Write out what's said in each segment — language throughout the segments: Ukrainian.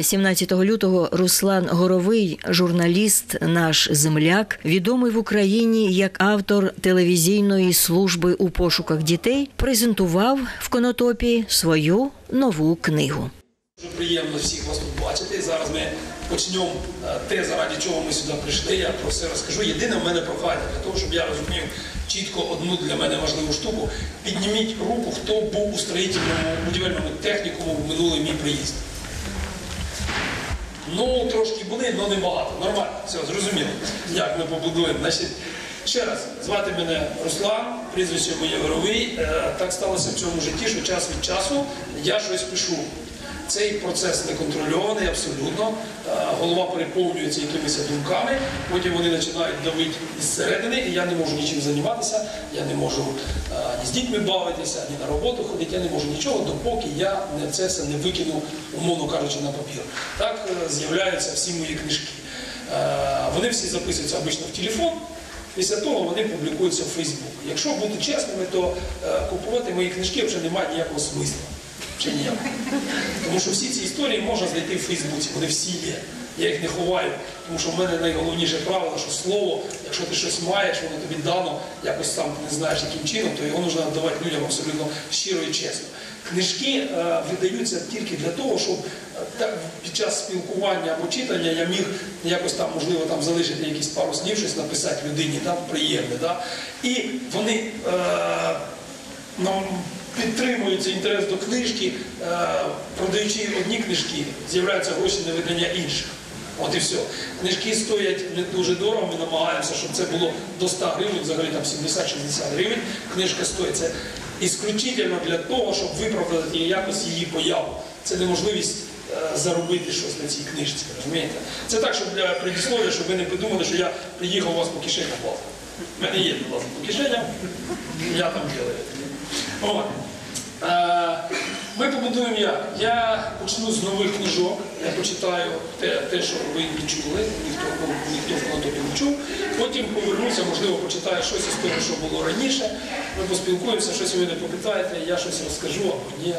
17 лютого Руслан Горовий, журналіст, наш земляк, відомий в Україні як автор телевізійної служби у пошуках дітей, презентував в конотопі свою нову книгу. Дуже приємно всіх вас тут бачити. Зараз ми почнемо е, те, заради чого ми сюди прийшли. Я про все розкажу. Єдине в мене прохання для того, щоб я розумів чітко одну для мене важливу штуку. Підніміть руку, хто був у строїтельному будівельному технікуму в минулий мій приїзд. Ну, трошки були, але не багато. Нормально, все, зрозуміло, як ми побудуємо. Значить, ще раз, звати мене Руслан, прізвище моє Горовий. Е, Так сталося в цьому житті, що час від часу я щось пишу. Цей процес не контрольований абсолютно. Е, Голова переповнюється якимись думками, потім вони починають давити із середини, і я не можу нічим займатися, я не можу е, ні з дітьми бавитися, ні на роботу ходити, я не можу нічого, допоки я це все не викину, умовно кажучи, на папір. Так е, з'являються всі мої книжки. Вони всі записуються обично в телефон. Після того вони публікуються в Фейсбук. Якщо бути чесними, то купувати мої книжки вже немає ніякого смисла. Чи ніякого. Тому що всі ці історії можна знайти в Фейсбуці, вони всі є. Я їх не ховаю, тому що в мене найголовніше правило, що слово, якщо ти щось маєш, воно тобі дано, якось сам не знаєш яким чином, то його потрібно давати людям абсолютно щиро і чесно. Книжки е, видаються тільки для того, щоб е, під час спілкування або читання я міг якось там, можливо, там залишити якісь пару слів, щось написати людині, там, приємне. Да? І вони е, нам підтримується інтерес до книжки, е, продаючи одні книжки, з'являються гроші на видання інших. От і все. Книжки стоять не дуже дорого, ми намагаємося, щоб це було до 100 гривень, взагалі там 70-60 гривень. Книжка стоїть. Це ісключительно для того, щоб виправдати якось її появу. Це неможливість е, заробити щось на цій книжці, розумієте? Це так, щоб для предіслов'я, щоб ви не подумали, що я приїхав у вас по кишенях власне. У мене є власне по кишеням, я там ділаю. Е, Ми побудуємо як? Я почну з нових книжок, я почитаю те, те що ви не чули, ніхто, ніхто в конотопі не чув. Потім повернуся, можливо, почитаю щось із того, що було раніше. Ми поспілкуємося, щось ви не попитаєте, я щось розкажу або ні.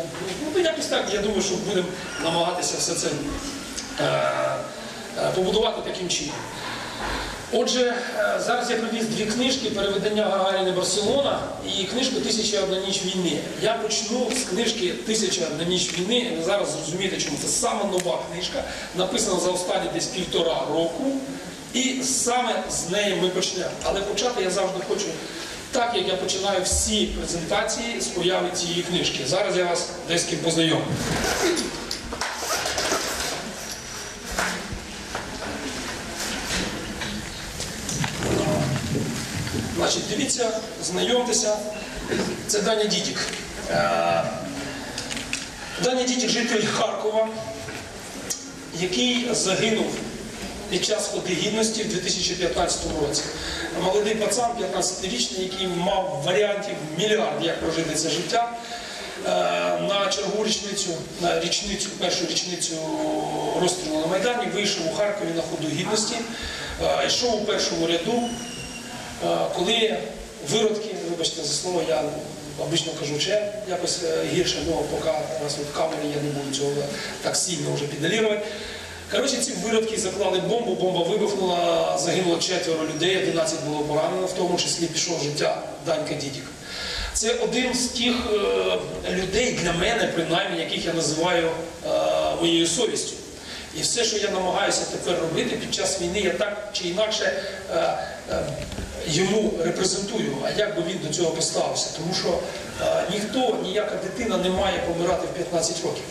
Ну, якось так, я думаю, що будемо намагатися все це е, е, побудувати таким чином. Отже, е, зараз я привіз дві книжки переведення Гагаріна Барселона і книжку Тисяча одна ніч війни. Я почну з книжки Тисяча одна ніч війни. Ви зараз зрозумієте, чому це сама нова книжка, написана за останні десь півтора року. І саме з неї ми почнемо. Але почати я завжди хочу так, як я починаю всі презентації з появи цієї книжки. Зараз я вас десь познайомлю. Значить, дивіться, знайомтеся. Це Даня Дідік. Е, Даня Дідік житель Харкова, який загинув під час ходи гідності в 2015 році. Молодий пацан, 15-річний, який мав варіантів мільярд, як прожити це життя. Е, На чергову річницю, на річницю, першу річницю розстрілу на Майдані, вийшов у Харкові на ходу гідності, е, йшов у першому ряду. Е, коли виродки, вибачте за слово, я обично кажу ще якось е, гірше, але поки у нас в камері я не буду цього так сильно вже підналірувати. Коротше, ці виродки заклали бомбу, бомба вибухнула, загинуло четверо людей, 11 було поранено, в тому числі пішов життя Данька Дідік. Це один з тих е, людей для мене, принаймні, яких я називаю е, моєю совістю. І все, що я намагаюся тепер робити під час війни, я так чи інакше е, е, йому репрезентую, а як би він до цього поставився. Тому що е, ніхто, ніяка дитина не має помирати в 15 років.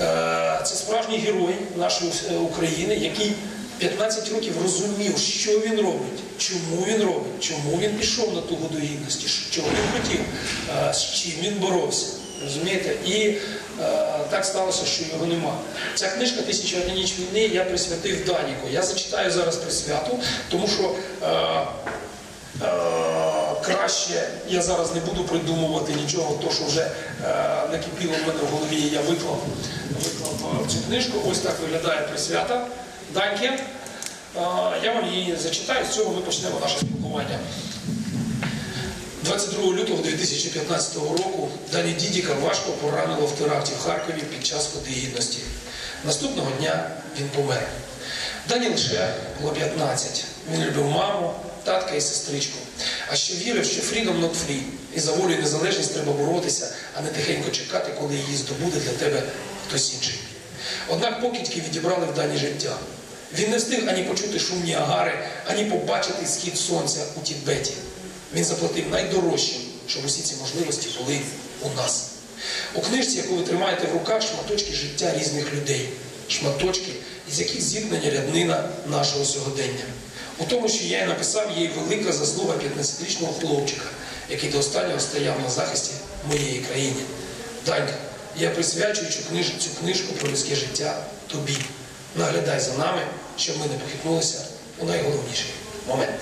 Е, це справжній герой нашої е, України, який 15 років розумів, що він робить, чому він робить, чому він пішов на ту году гідності, що він хотів, е, з чим він боровся. Розумієте? І е, так сталося, що його нема. Ця книжка «Тисяча одна ніч війни я присвятив Даніку. Я зачитаю зараз присвяту, тому що е, е, краще я зараз не буду придумувати нічого, то що вже е, накипіло в мене в голові, і я виклав, виклав е, цю книжку. Ось так виглядає присвята Даньки. Е, я вам її зачитаю, з цього ми почнемо наше спілкування. 22 лютого 2015 року Дані Дідіка важко поранило в теракті в Харкові під час ходи. Наступного дня він помер. Дані лише було 15. Він любив маму, татка і сестричку. А ще вірив, що freedom not free. І за волю і незалежність треба боротися, а не тихенько чекати, коли її здобуде для тебе хтось інший. Однак покидьки відібрали в дані життя. Він не встиг ані почути шум Ніагари, ані побачити схід сонця у Тібеті. Він заплатив найдорожчим, щоб усі ці можливості були у нас. У книжці, яку ви тримаєте в руках, шматочки життя різних людей, шматочки, із яких зіткнення ряднина нашого сьогодення. У тому, що я й написав, є велика заслуга 15-річного хлопчика, який до останнього стояв на захисті моєї країни. Данька, я присвячую цю книжку про людське життя тобі. Наглядай за нами, щоб ми не похитнулися у найголовніший момент.